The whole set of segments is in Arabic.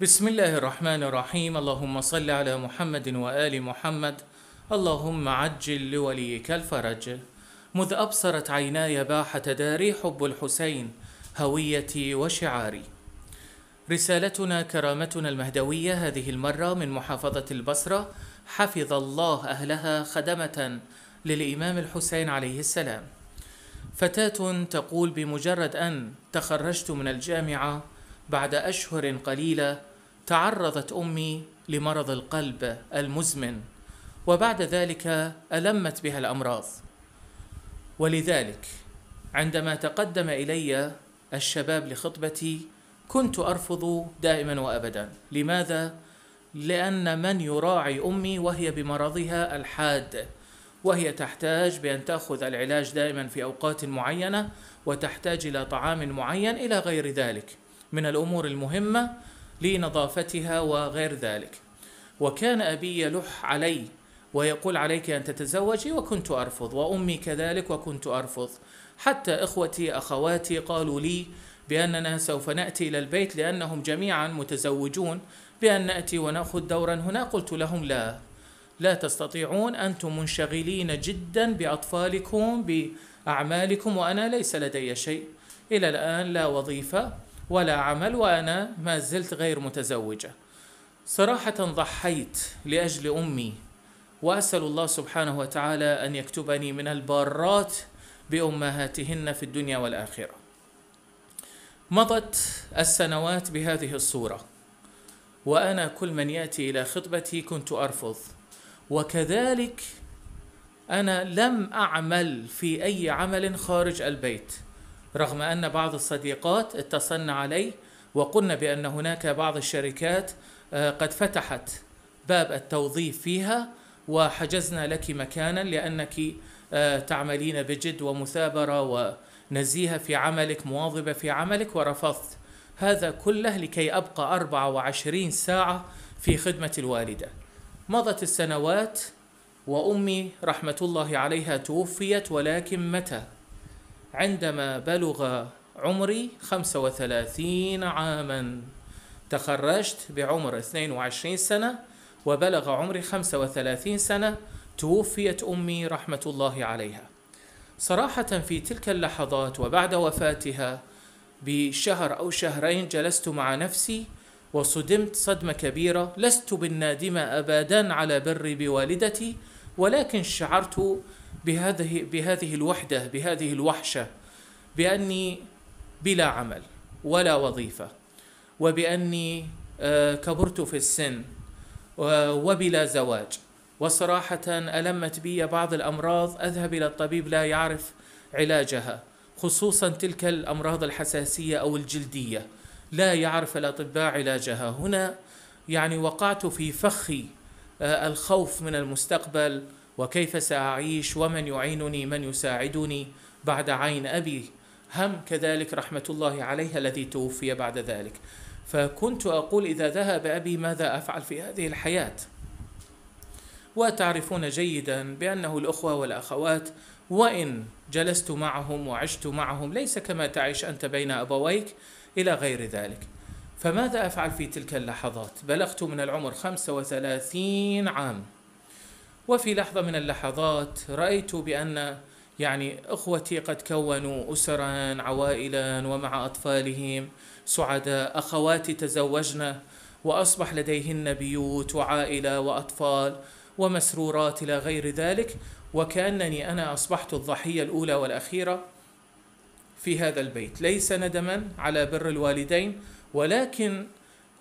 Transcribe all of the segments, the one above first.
بسم الله الرحمن الرحيم اللهم صل على محمد وآل محمد اللهم عجل لوليك الفرج مذ أبصرت عيناي باحة داري حب الحسين هويتي وشعاري رسالتنا كرامتنا المهدوية هذه المرة من محافظة البصرة حفظ الله أهلها خدمة للإمام الحسين عليه السلام فتاة تقول بمجرد أن تخرجت من الجامعة بعد أشهر قليلة تعرضت أمي لمرض القلب المزمن وبعد ذلك ألمت بها الأمراض. ولذلك عندما تقدم إلي الشباب لخطبتي كنت أرفض دائما وأبدا. لماذا؟ لأن من يراعي أمي وهي بمرضها الحاد وهي تحتاج بأن تأخذ العلاج دائما في أوقات معينة وتحتاج إلى طعام معين إلى غير ذلك. من الأمور المهمة لنظافتها وغير ذلك. وكان أبي يلح علي ويقول عليك أن تتزوجي وكنت أرفض وأمي كذلك وكنت أرفض. حتى إخوتي أخواتي قالوا لي بأننا سوف نأتي إلى البيت لأنهم جميعا متزوجون. بأن نأتي ونأخذ دورا هنا. قلت لهم لا. لا تستطيعون أنتم منشغلين جدا بأطفالكم بأعمالكم وأنا ليس لدي شيء. إلى الآن لا وظيفة. ولا عمل وأنا ما زلت غير متزوجة. صراحة ضحيت لأجل أمي وأسأل الله سبحانه وتعالى أن يكتبني من البارات بأمهاتهن في الدنيا والآخرة. مضت السنوات بهذه الصورة وأنا كل من يأتي إلى خطبتي كنت أرفض. وكذلك أنا لم أعمل في أي عمل خارج البيت. رغم أن بعض الصديقات اتصلن علي وقلن بأن هناك بعض الشركات آه، قد فتحت باب التوظيف فيها وحجزنا لك مكانا لأنك آه، تعملين بجد ومثابرة ونزيهة في عملك مواظبة في عملك ورفضت هذا كله لكي أبقى 24 ساعة في خدمة الوالدة مضت السنوات وأمي رحمة الله عليها توفيت ولكن متى؟ عندما بلغ عمري 35 عاما تخرجت بعمر 22 سنة وبلغ عمري 35 سنة توفيت أمي رحمة الله عليها. صراحة في تلك اللحظات وبعد وفاتها بشهر أو شهرين جلست مع نفسي وصدمت صدمة كبيرة. لست بالنادمة أبدا على بري بوالدتي ولكن شعرت بهذه بهذه الوحدة بهذه الوحشة بأني بلا عمل ولا وظيفة وبأني آه، كبرت في السن وبلا زواج. وصراحة ألمت بي بعض الأمراض أذهب إلى الطبيب لا يعرف علاجها خصوصا تلك الأمراض الحساسية أو الجلدية لا يعرف الأطباء علاجها. هنا يعني وقعت في فخ الخوف من المستقبل وكيف سأعيش ومن يعينني من يساعدني بعد عين أبي. هم كذلك رحمة الله عليه الذي توفي بعد ذلك. فكنت أقول إذا ذهب أبي ماذا أفعل في هذه الحياة؟ وتعرفون جيدا بأنه الأخوة والأخوات وإن جلست معهم وعشت معهم ليس كما تعيش أنت بين أبويك إلى غير ذلك. فماذا أفعل في تلك اللحظات؟ بلغت من العمر 35 عام. وفي لحظة من اللحظات رأيت بأن يعني إخوتي قد كونوا اسرا عوائلا ومع أطفالهم سعداء أخواتي تزوجن وأصبح لديهن بيوت وعائلة وأطفال ومسرورات إلى غير ذلك. وكأنني أنا أصبحت الضحية الأولى والأخيرة في هذا البيت. ليس ندما على بر الوالدين ولكن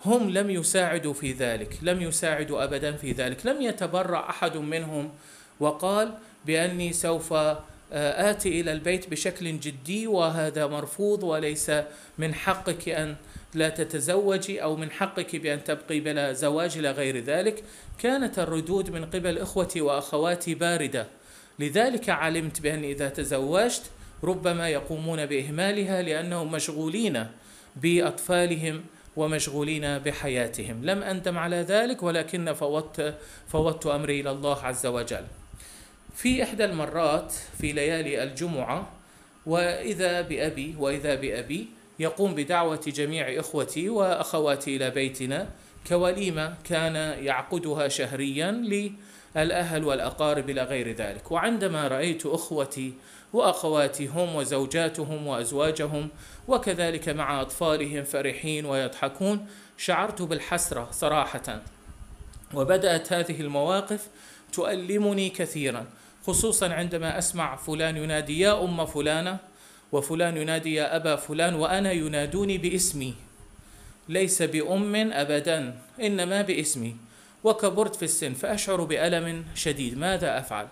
هم لم يساعدوا في ذلك لم يساعدوا ابدا في ذلك لم يتبرع أحد منهم وقال بأني سوف آه، آتي إلى البيت بشكل جدي وهذا مرفوض وليس من حقك أن لا تتزوجي أو من حقك بأن تبقي بلا زواج إلى غير ذلك. كانت الردود من قبل إخوتي وأخواتي باردة. لذلك علمت بأن إذا تزوجت ربما يقومون بإهمالها لأنهم مشغولين بأطفالهم ومشغولين بحياتهم. لم أندم على ذلك ولكن فوضت فوضت أمري إلى الله عز وجل. في إحدى المرات في ليالي الجمعة وإذا بأبي وإذا بأبي يقوم بدعوة جميع إخوتي وأخواتي إلى بيتنا كوليمة كان يعقدها شهريا للأهل والأقارب إلى غير ذلك. وعندما رأيت أخوتي وأخواتي هم وزوجاتهم وأزواجهم وكذلك مع أطفالهم فرحين ويضحكون. شعرت بالحسرة صراحة. وبدأت هذه المواقف تؤلمني كثيرا خصوصا عندما أسمع فلان ينادي يا أم فلانة وفلان ينادي يا أبا فلان وأنا ينادوني باسمي. ليس بأم أبدا إنما باسمي. وكبرت في السن فأشعر بألم شديد. ماذا أفعل؟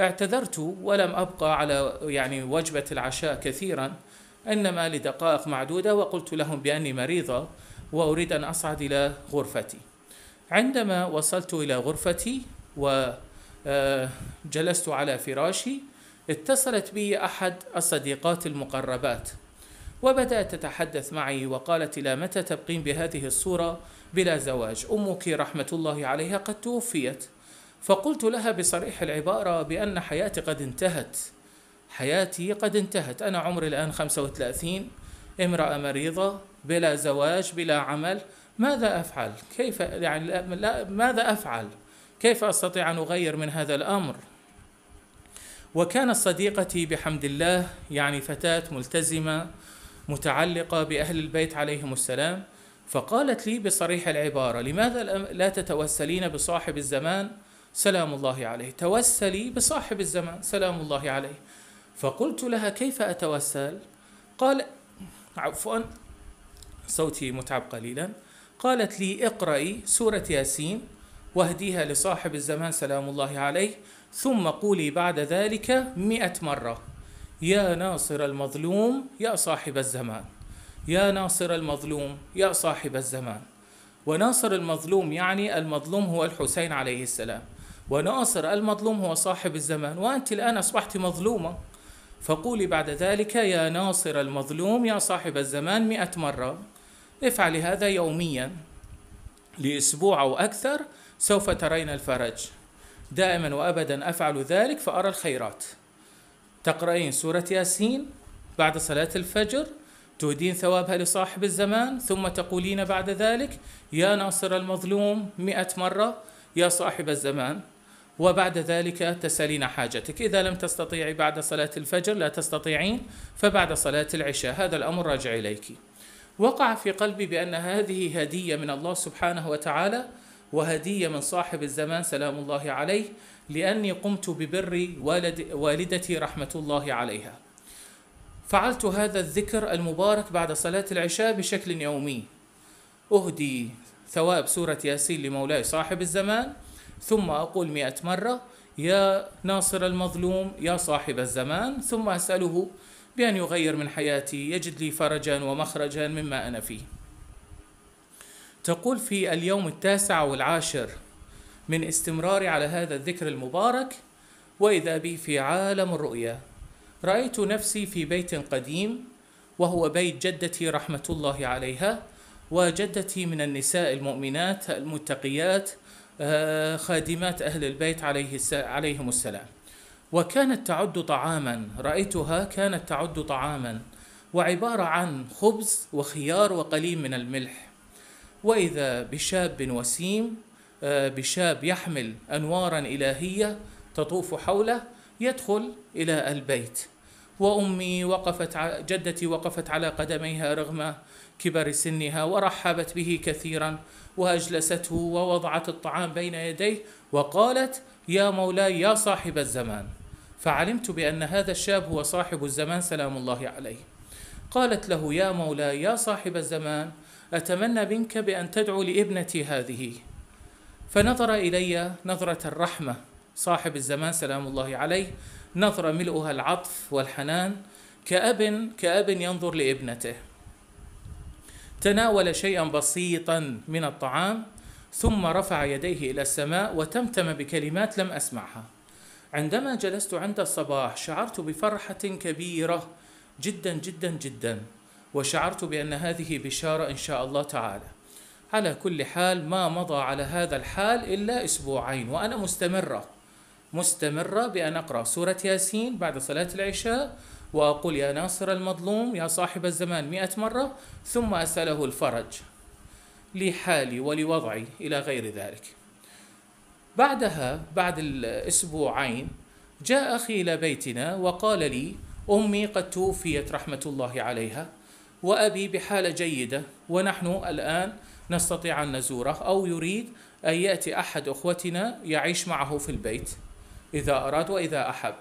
اعتذرت ولم أبقى على يعني وجبة العشاء كثيرا إنما لدقائق معدودة وقلت لهم بأني مريضة وأريد أن أصعد إلى غرفتي. عندما وصلت إلى غرفتي وجلست على فراشي اتصلت بي أحد الصديقات المقربات وبدأت تتحدث معي وقالت إلى متى تبقين بهذه الصورة بلا زواج؟ أمك رحمة الله عليها قد توفيت. فقلت لها بصريح العبارة بأن حياتي قد انتهت. حياتي قد انتهت. أنا عمري الآن 35 امرأة مريضة بلا زواج بلا عمل. ماذا أفعل؟ كيف يعني لا ماذا أفعل؟ كيف أستطيع أن أغير من هذا الأمر؟ وكانت صديقتي بحمد الله يعني فتاة ملتزمة متعلقة بأهل البيت عليهم السلام فقالت لي بصريح العبارة لماذا لا تتوسلين بصاحب الزمان سلام الله عليه. توسلي بصاحب الزمان سلام الله عليه. فقلت لها كيف أتوسل؟ قال عفوا صوتي متعب قليلا. قالت لي اقرأي سورة ياسين واهديها لصاحب الزمان سلام الله عليه. ثم قولي بعد ذلك مئة مرة. يا ناصر المظلوم يا صاحب الزمان. يا ناصر المظلوم يا صاحب الزمان. وناصر المظلوم يعني المظلوم هو الحسين عليه السلام. وناصر المظلوم هو صاحب الزمان وأنت الآن أصبحت مظلومة. فقولي بعد ذلك يا ناصر المظلوم يا صاحب الزمان مئة مرة. افعلي هذا يوميا. لأسبوع أو أكثر سوف ترين الفرج. دائما وأبدا أفعل ذلك فأرى الخيرات. تقرأين سورة ياسين بعد صلاة الفجر. تهدين ثوابها لصاحب الزمان ثم تقولين بعد ذلك يا ناصر المظلوم مئة مرة يا صاحب الزمان. وبعد ذلك تسألين حاجتك. إذا لم تستطيعي بعد صلاة الفجر لا تستطيعين فبعد صلاة العشاء. هذا الأمر راجع إليك. وقع في قلبي بأن هذه هدية من الله سبحانه وتعالى وهدية من صاحب الزمان سلام الله عليه لأني قمت ببر والد والدتي رحمة الله عليها. فعلت هذا الذكر المبارك بعد صلاة العشاء بشكل يومي. أهدي ثواب سورة ياسين لمولاي صاحب الزمان ثم أقول مئة مرة يا ناصر المظلوم يا صاحب الزمان. ثم أسأله بأن يغير من حياتي يجد لي فرجا ومخرجا مما أنا فيه. تقول في اليوم التاسع والعاشر من استمراري على هذا الذكر المبارك وإذا بي في عالم الرؤيا رأيت نفسي في بيت قديم وهو بيت جدتي رحمة الله عليها وجدتي من النساء المؤمنات المتقيات خادمات أهل البيت عليه عليهم السلام. وكانت تعد طعاما رأيتها كانت تعد طعاما وعبارة عن خبز وخيار وقليل من الملح. وإذا بشاب وسيم آه، بشاب يحمل أنوارا إلهية تطوف حوله يدخل إلى البيت. وأمي وقفت جدتي وقفت على قدميها رغم كبر سنها ورحبت به كثيرا وأجلسته ووضعت الطعام بين يديه وقالت يا مولاي يا صاحب الزمان. فعلمت بأن هذا الشاب هو صاحب الزمان سلام الله عليه. قالت له يا مولاي يا صاحب الزمان أتمنى منك بأن تدعو لابنتي هذه. فنظر إلي نظرة الرحمة صاحب الزمان سلام الله عليه نظره ملؤها العطف والحنان كاب كأب ينظر لابنته. تناول شيئا بسيطا من الطعام ثم رفع يديه إلى السماء وتمتم بكلمات لم أسمعها. عندما جلست عند الصباح شعرت بفرحة كبيرة جدا جدا جدا وشعرت بأن هذه بشارة إن شاء الله تعالى. على كل حال ما مضى على هذا الحال إلا أسبوعين وأنا مستمرة. مستمرة بأن أقرأ سورة ياسين بعد صلاة العشاء وأقول يا ناصر المظلوم يا صاحب الزمان مئة مرة ثم أسأله الفرج لحالي ولوضعي إلى غير ذلك. بعدها بعد الأسبوعين جاء أخي إلى بيتنا وقال لي أمي قد توفيت رحمة الله عليها وأبي بحالة جيدة ونحن الآن نستطيع أن نزوره أو يريد أن يأتي أحد أخوتنا يعيش معه في البيت. إذا أراد وإذا أحب.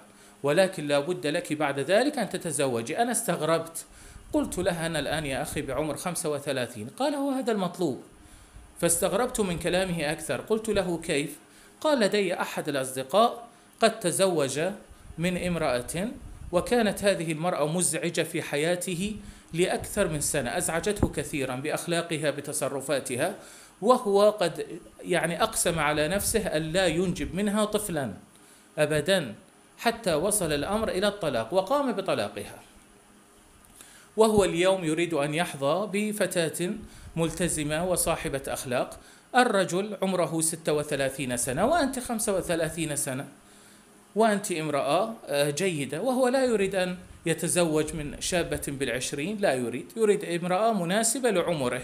ولكن لا بد لك بعد ذلك أن تتزوجي أنا استغربت. قلت لها أنا الآن يا أخي بعمر 35 قال هو هذا المطلوب. فاستغربت من كلامه أكثر. قلت له كيف؟ قال لدي أحد الأصدقاء قد تزوج من امرأة وكانت هذه المرأة مزعجة في حياته لأكثر من سنة. أزعجته كثيرا بأخلاقها بتصرفاتها وهو قد يعني أقسم على نفسه أن لا ينجب منها طفلا. أبدا حتى وصل الأمر إلى الطلاق وقام بطلاقها. وهو اليوم يريد أن يحظى بفتاة ملتزمة وصاحبة أخلاق. الرجل عمره 36 سنة وأنت 35 سنة وأنت امرأة آه، جيدة. وهو لا يريد أن يتزوج من شابة بالعشرين لا يريد. يريد امرأة مناسبة لعمره.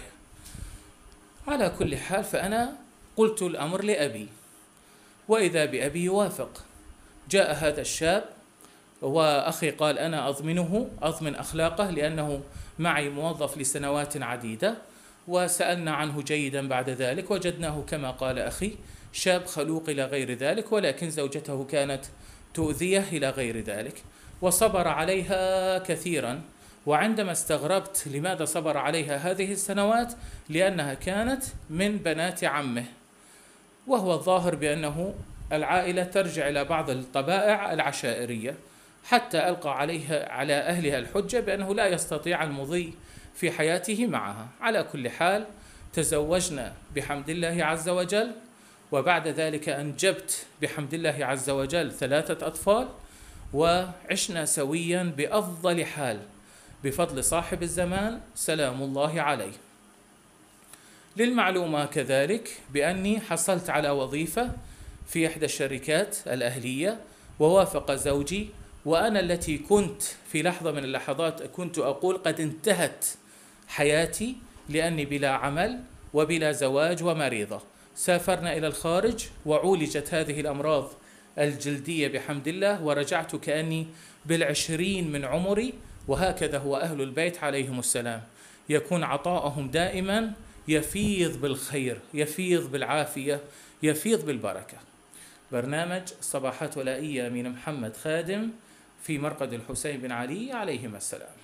على كل حال فأنا قلت الأمر لأبي وإذا بأبي يوافق. جاء هذا الشاب وأخي قال أنا أضمنه أضمن أخلاقه لأنه معي موظف لسنوات عديدة وسألنا عنه جيدا بعد ذلك وجدناه كما قال أخي شاب خلوق إلى غير ذلك ولكن زوجته كانت تؤذيه إلى غير ذلك وصبر عليها كثيرا وعندما استغربت لماذا صبر عليها هذه السنوات لأنها كانت من بنات عمه وهو الظاهر بأنه العائلة ترجع إلى بعض الطبائع العشائرية حتى ألقى عليها على أهلها الحجة بأنه لا يستطيع المضي في حياته معها. على كل حال تزوجنا بحمد الله عز وجل وبعد ذلك أنجبت بحمد الله عز وجل ثلاثة أطفال وعشنا سويا بأفضل حال بفضل صاحب الزمان سلام الله عليه. للمعلومة كذلك بأني حصلت على وظيفة في إحدى الشركات الأهلية ووافق زوجي وأنا التي كنت في لحظة من اللحظات كنت أقول قد انتهت حياتي لأني بلا عمل وبلا زواج ومريضة. سافرنا إلى الخارج وعولجت هذه الأمراض الجلدية بحمد الله ورجعت كأني بالعشرين من عمري وهكذا هو أهل البيت عليهم السلام. يكون عطاءهم دائما يفيض بالخير يفيض بالعافية يفيض بالبركة. برنامج صباحات ولائية من محمد خادم في مرقد الحسين بن علي عليهما السلام.